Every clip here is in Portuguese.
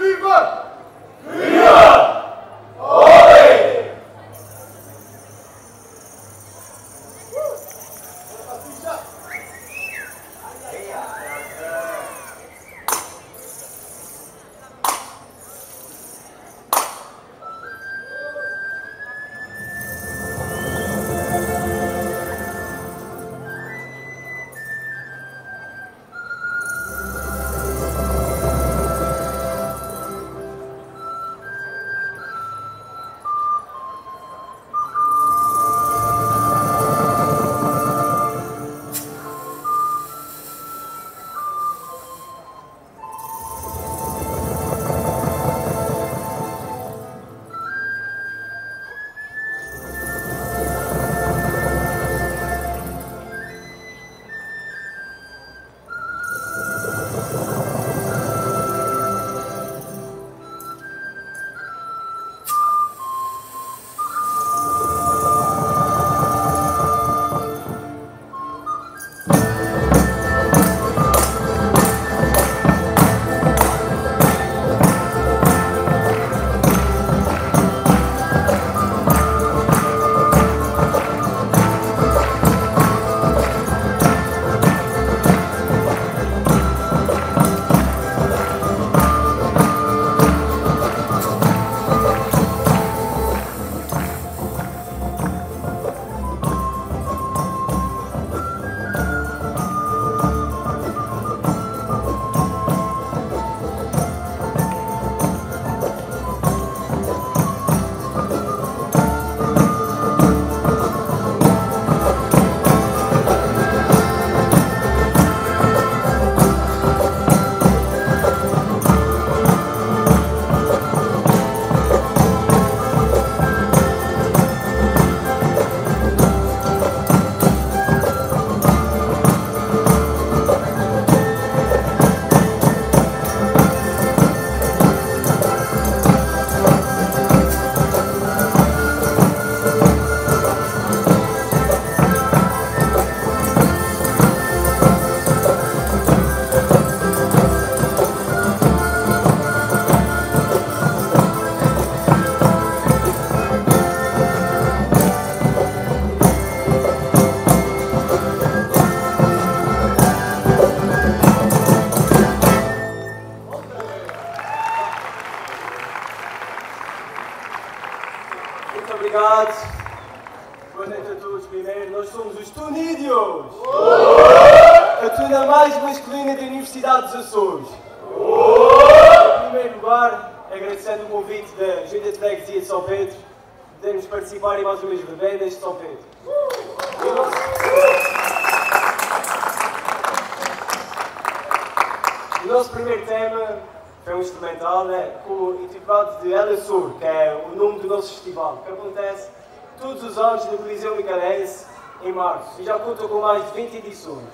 viva! Viva! fazendo o convite da Junta de Freguesia de São Pedro podermos participar em mais umas verbenas de São Pedro. O nosso primeiro tema foi um instrumental né, intitulado de Ela Sur, que é o nome do nosso festival, que acontece todos os anos no Coliseu Micalense, em março, e já conta com mais de 20 edições.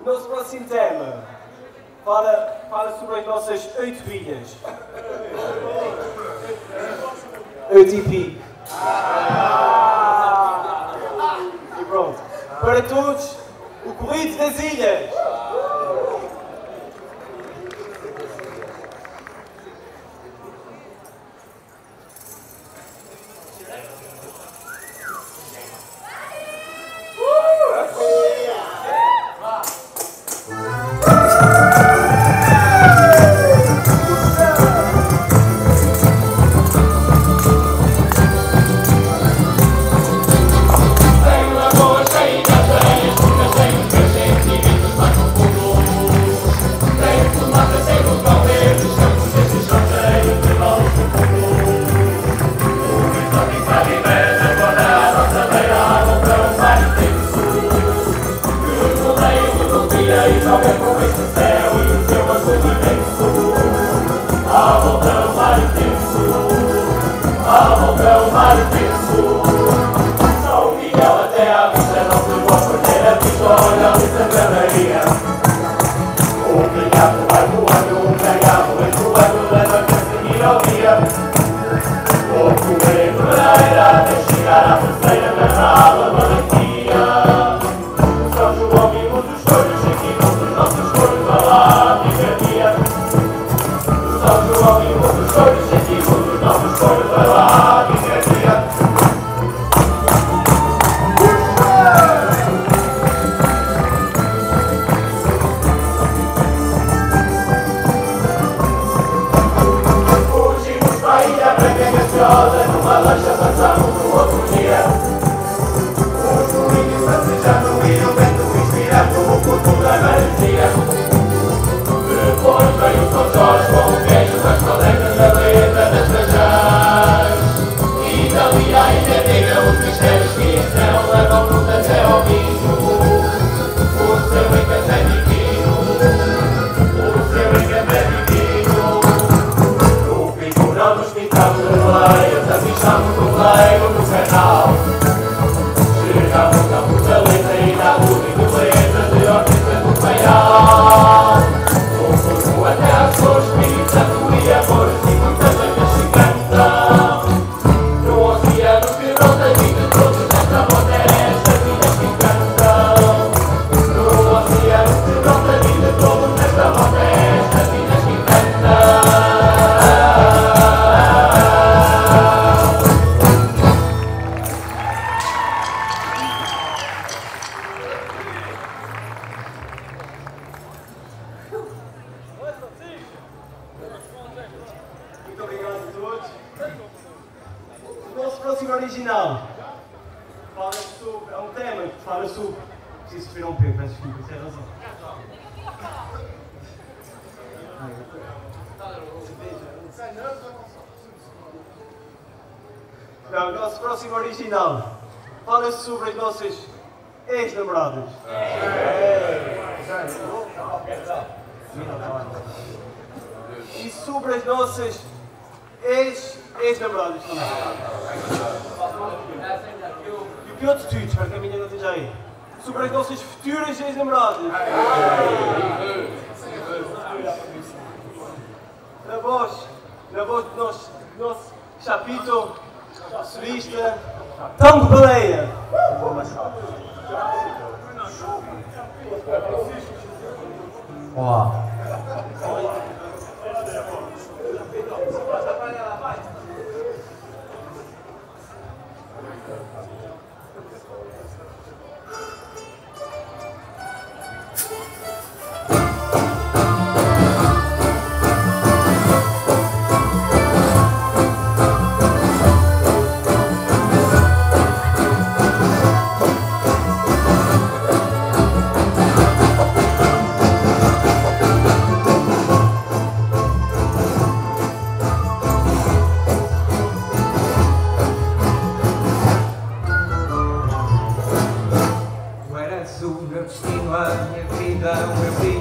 O nosso próximo tema fala fala sobre as nossas oito vias. OTP. Ah. E pronto. Para todos, o Corrido das Ilhas. Fortify Je wilt het u, waar que a minha não Zo aí. Sobre as nossas futuras ex-namoradas. Na voz, na voz do nosso, nosso chapito, solista, tão baleia. Olá. that will be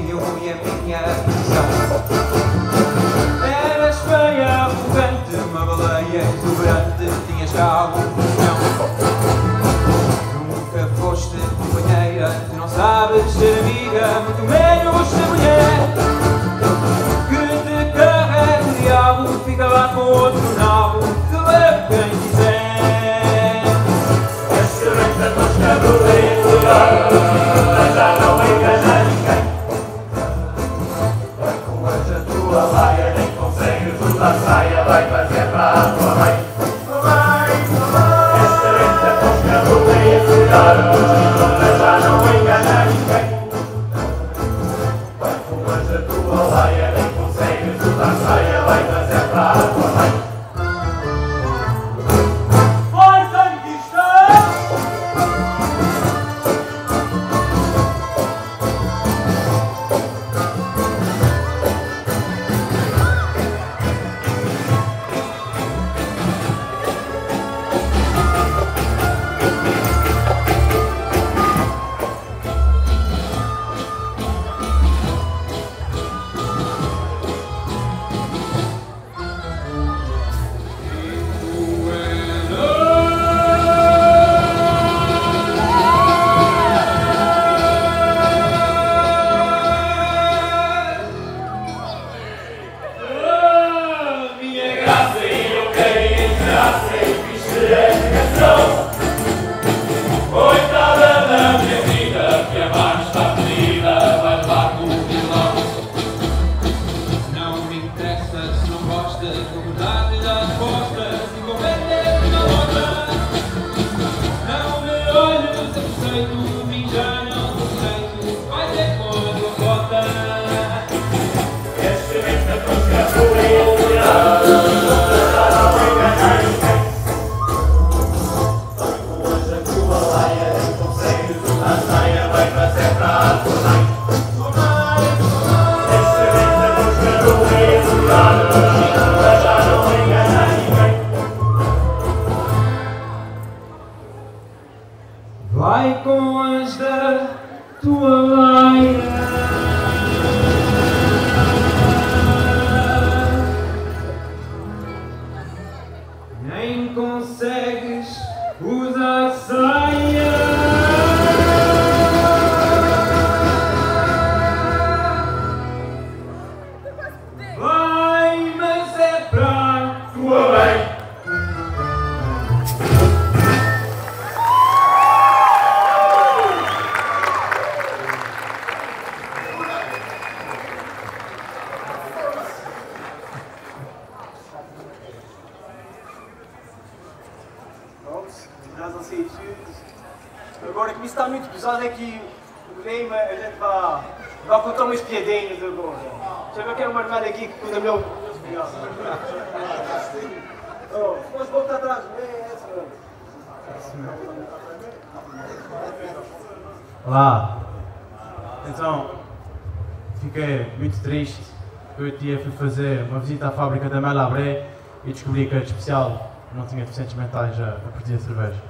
visita à fábrica da Malabré e descobri que a especial não tinha deficientes mentais a, a produzir cerveja.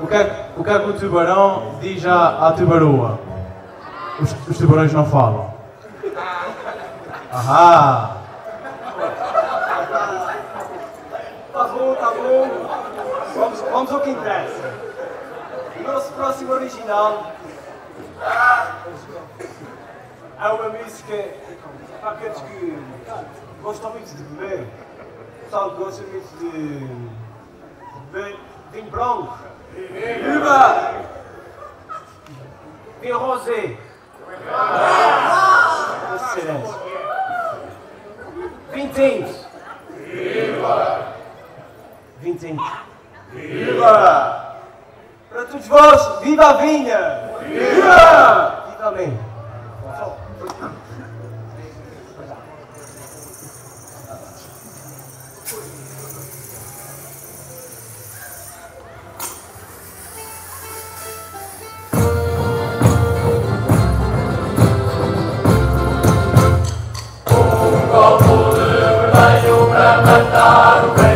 O que, é, o que é que o tubarão diz à, à tubaroa? Os, os tubarões não falam. Ahá! Tá bom, tá bom. Vamos, vamos ao que interessa. Nosso próximo original é uma música para aqueles que gostam muito de beber. O pessoal gosta muito de, beber vinho branco. Viva! Vinho rosé. Vinho tinto. Viva! Vinho tinto. Viva! Para todos vós, viva a vinha! Viva! Viva bem! Bonita, bonita, garota bonita, o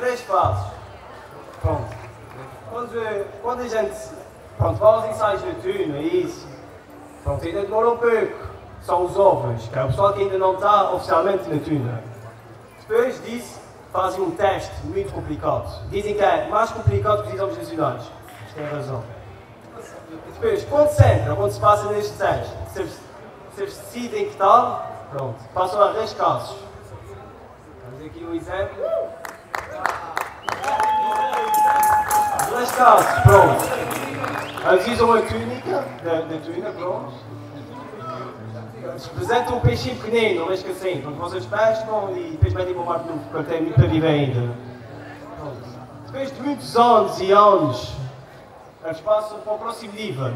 três fases. Pronto. Quando, quando a gente pronto, vai aos ensaios de turno, é isso. Pronto, ainda demora um pouco. São os ovos, que é o pessoal que ainda não está oficialmente na tuna. Depois disso, fazem um teste muito complicado. Dizem que é mais complicado que os exames nacionais. Mas têm razão. Depois, quando se entra, quando se passa neste teste, eles decidem que tal, pronto, passam a rascar-se. Temos aqui um exemplo. Rascar-se, pronto. Eles usam a túnica, da, da túnica, pronto. Se apresentam um peixinho pequenino, mas que assim, quando vocês pescam e depois metem para o mar de novo, porque tem muito para viver ainda. Pronto. Depois de muitos anos e anos, eles passam para o próximo nível.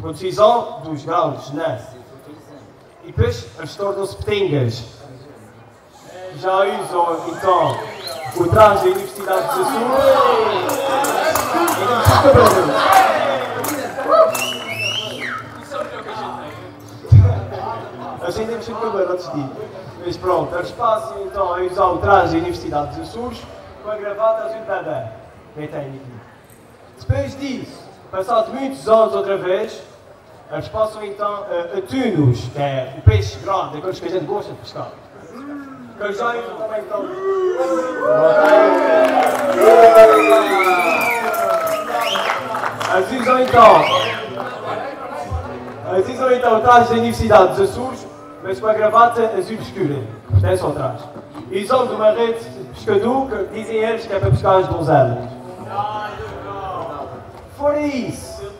Com decisão dos graus, né? E depois eles tornam-se petingas. Já usam então o traje da Universidade dos Açores. Eles ainda mexem com o cabelo antes de ir. Mas pronto, eles passam então a usar o traje da Universidade dos Açores com a gravata azul bebê. Quem tem aqui? Depois disso, passado muitos anos outra vez, eles passam então a, a tunos, que é o peixe grande, aqueles que a gente gosta de pescar. Que eles já também então. Usam então. Usam então o traje da Universidade dos Açores, mas com a gravata azul escura, que pertence ao. E usam de uma rede de pescador que dizem eles que é para pescar as donzelas. Fora isso,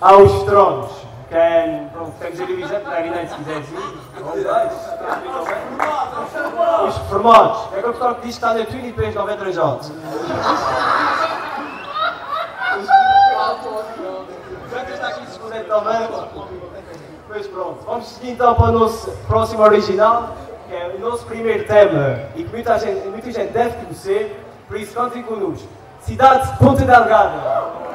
há os tronos, que é, pronto, temos ali o exemplo da Arinete, se quiseres ir. Os formados, é que o que diz que está na tuna e depois não vem também, pois pronto, vamos seguir então para o nosso próximo original, que é o nosso primeiro tema e que muita gente, muita gente deve conhecer, por isso contem connosco. Cidade de Ponta Delgada.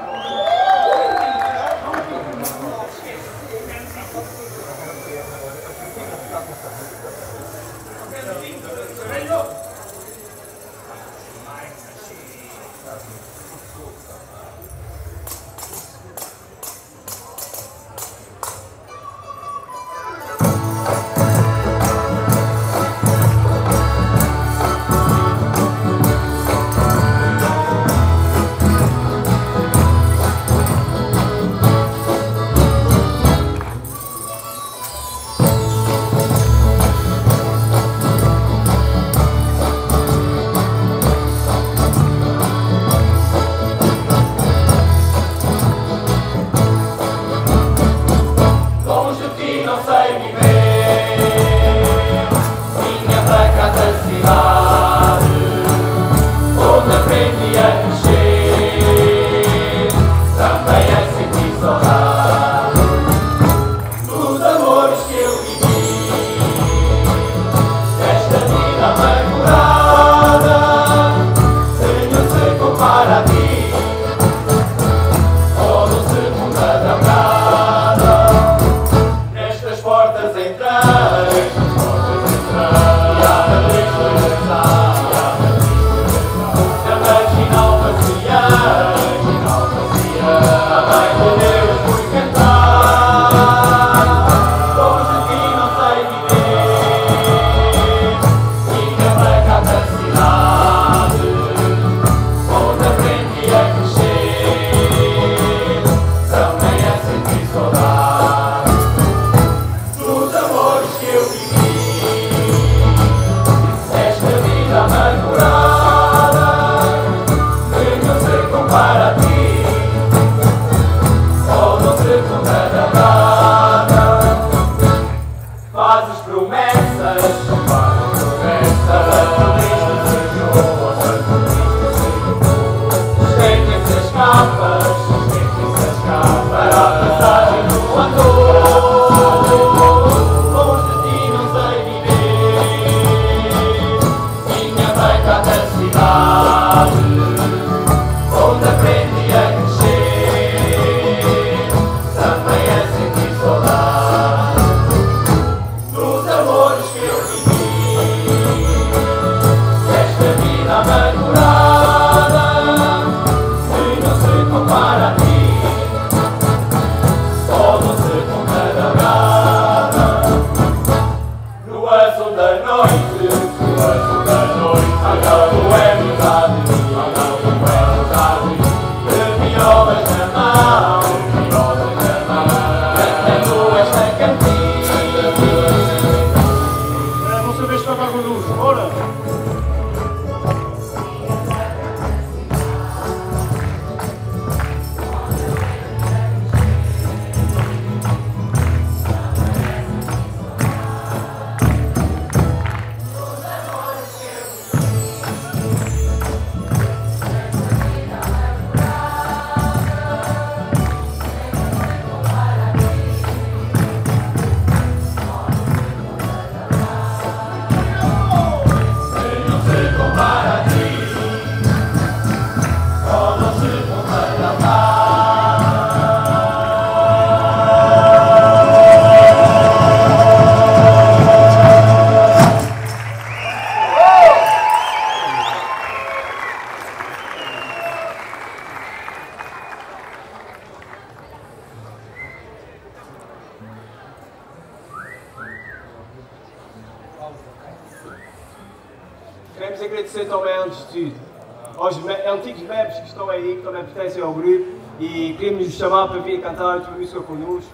Cantar a tua música connosco.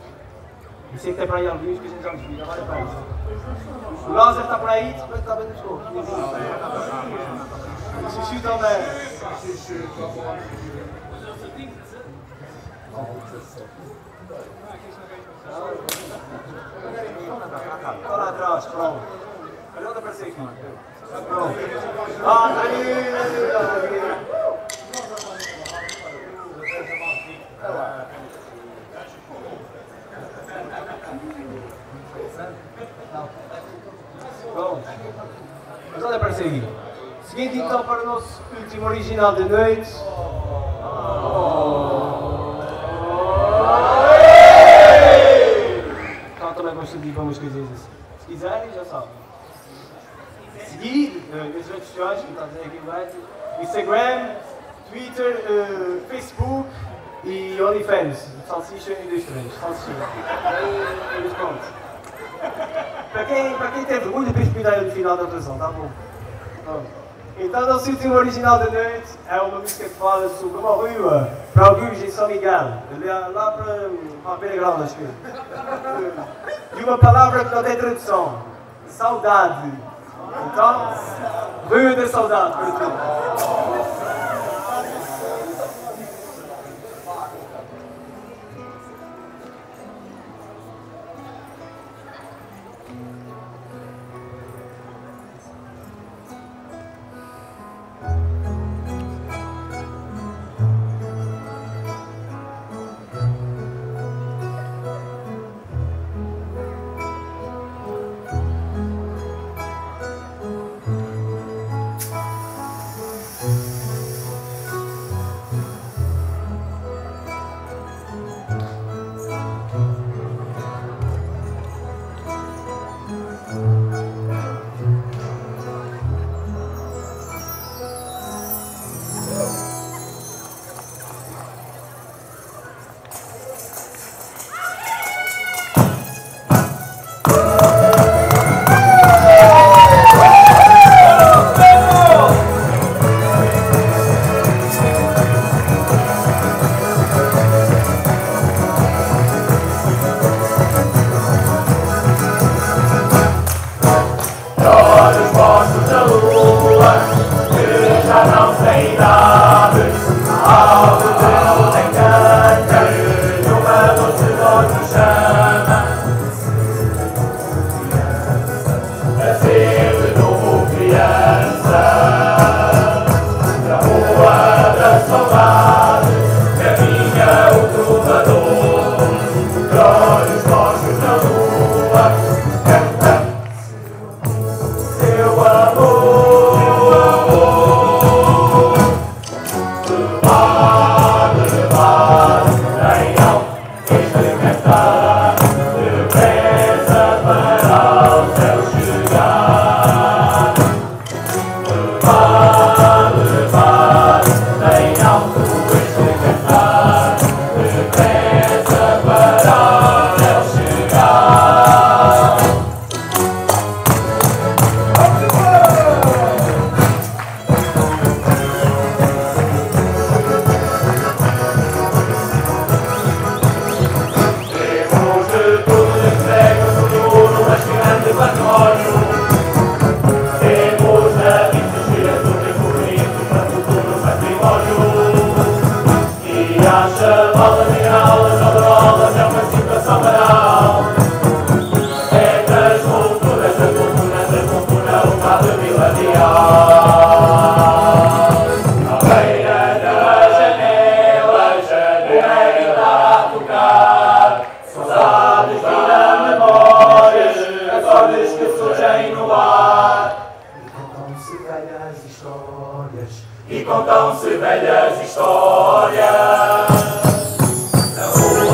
E sei que tem para aí alguns que a gente já os viu, agora é para isso. O Lázaro está para aí, depois está bem nos corpos. O Chuchu também. Está lá atrás, pronto. Olha onde apareceu aqui. Pronto. Ah, está ali, está ali, está ali. Pronto. Seguinte então para o nosso último original da noite. Então também gosto de ir para umas coisinhas assim. Se quiserem, já sabem. Seguir eh, nas redes sociais, que está aqui embaixo. Instagram, Twitter, eh, Facebook e OnlyFans. Salsicha e dois três. Salsicha. E pronto. Para quem, para quem tem vergonha, depois cuidar no final da atuação, tá bom? Então, o nosso último original da noite é uma música que fala sobre uma rua para alguns em São Miguel, ali lá para, a Beira Grande, acho que. é. E uma palavra que não tem tradução: saudade. Então, Rua da Saudade para tudo.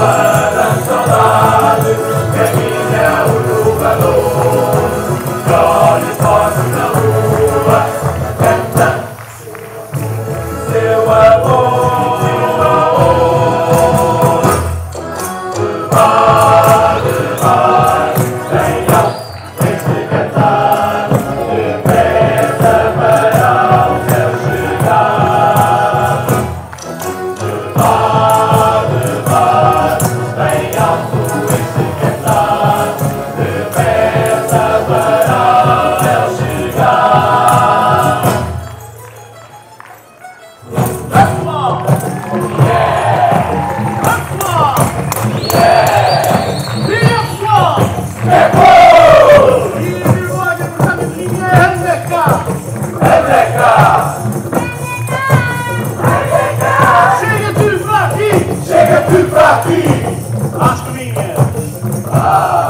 Na as minhas. Ah!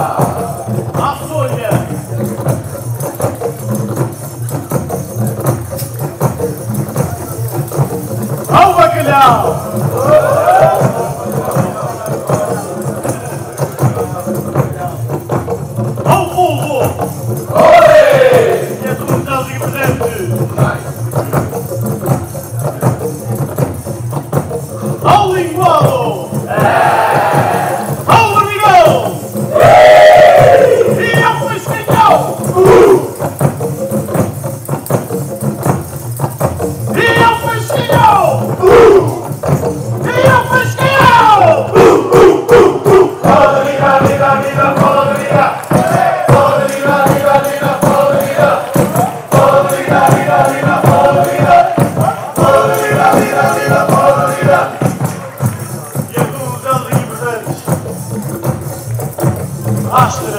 Aslı.